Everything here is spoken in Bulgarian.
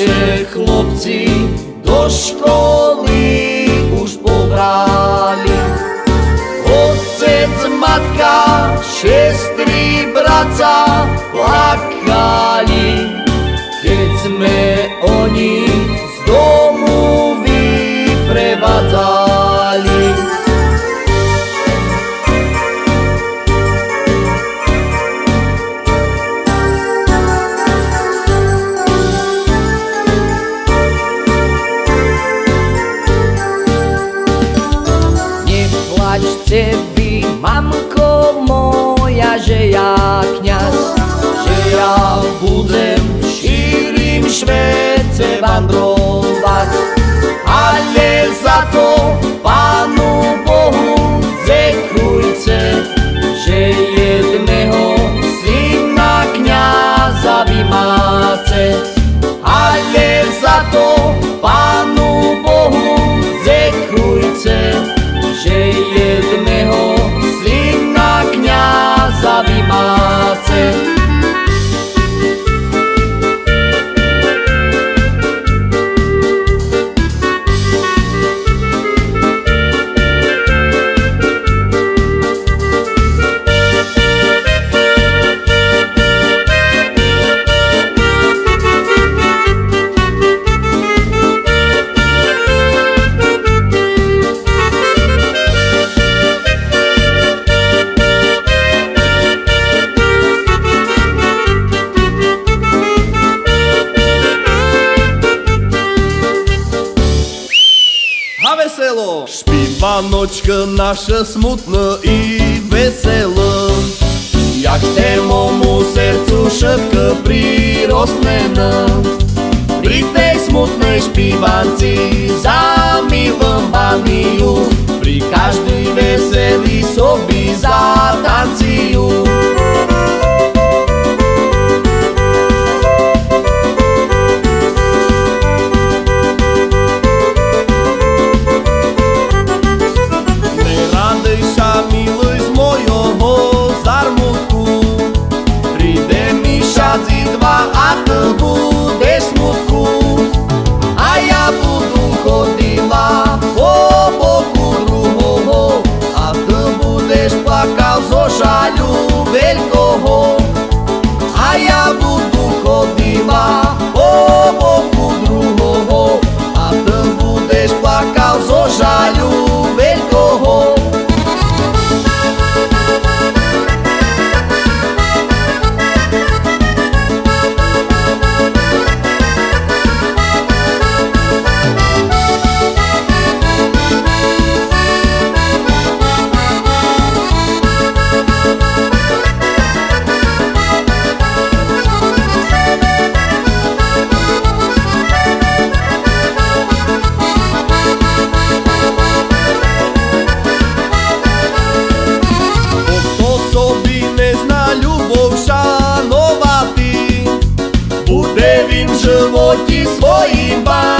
naše chlopci do školy už pobrali. Otec, matka, šest весело! Шпиваночка наша смутна и весела, як те му серцу шъпка прироснена, при те смутна шпиванци замила. Montes, Coimbra